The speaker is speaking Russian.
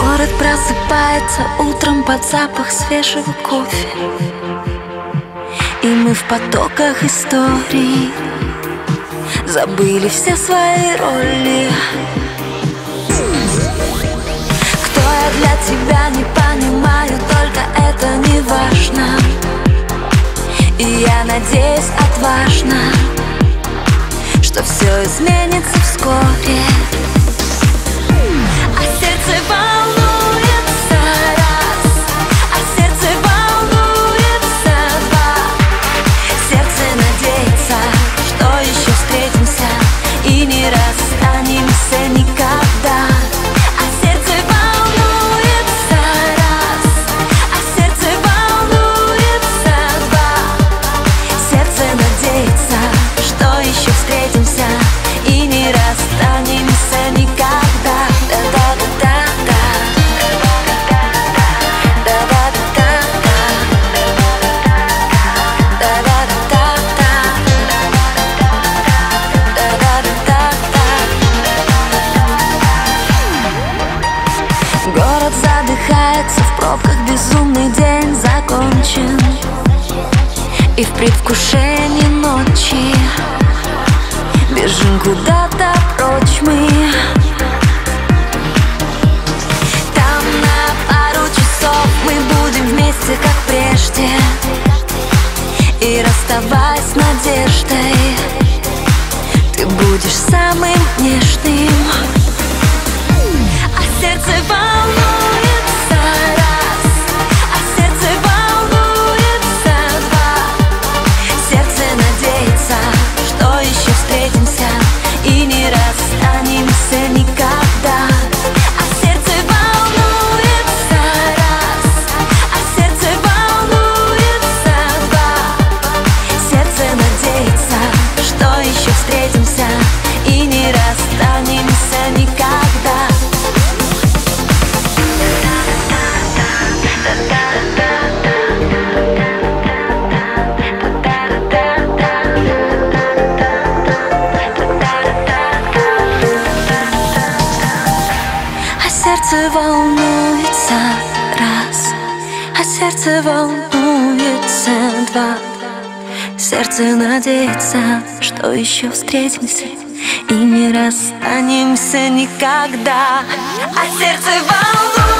Город просыпается утром под запах свежего кофе. И мы в потоках историй Забыли все свои роли. Кто я для тебя, не понимаю, только это не важно. И я надеюсь отважно Что все изменится вскоре задыхается в пробках Безумный день закончен. И в предвкушении ночи Бежим куда-то прочь мы. Там на пару часов мы будем вместе, как прежде. И расставаясь с надеждой Ты будешь самым нежным сердце волнуется раз, а сердце волнуется два. Сердце надеется, что еще встретимся и не расстанемся никогда. А сердце волнуется.